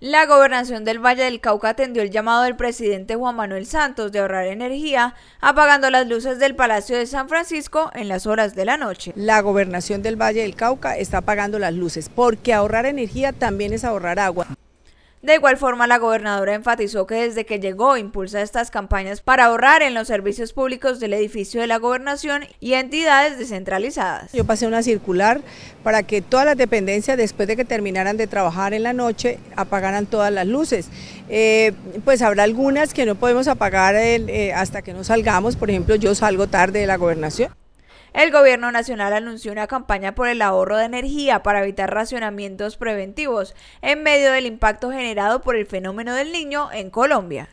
La gobernación del Valle del Cauca atendió el llamado del presidente Juan Manuel Santos de ahorrar energía, apagando las luces del Palacio de San Francisco en las horas de la noche. La gobernación del Valle del Cauca está apagando las luces, porque ahorrar energía también es ahorrar agua. De igual forma, la gobernadora enfatizó que desde que llegó impulsa estas campañas para ahorrar en los servicios públicos del edificio de la gobernación y entidades descentralizadas. Yo pasé una circular para que todas las dependencias, después de que terminaran de trabajar en la noche, apagaran todas las luces. Eh, pues habrá algunas que no podemos apagar eh, hasta que no salgamos, por ejemplo, yo salgo tarde de la gobernación. El gobierno nacional anunció una campaña por el ahorro de energía para evitar racionamientos preventivos en medio del impacto generado por el fenómeno del niño en Colombia.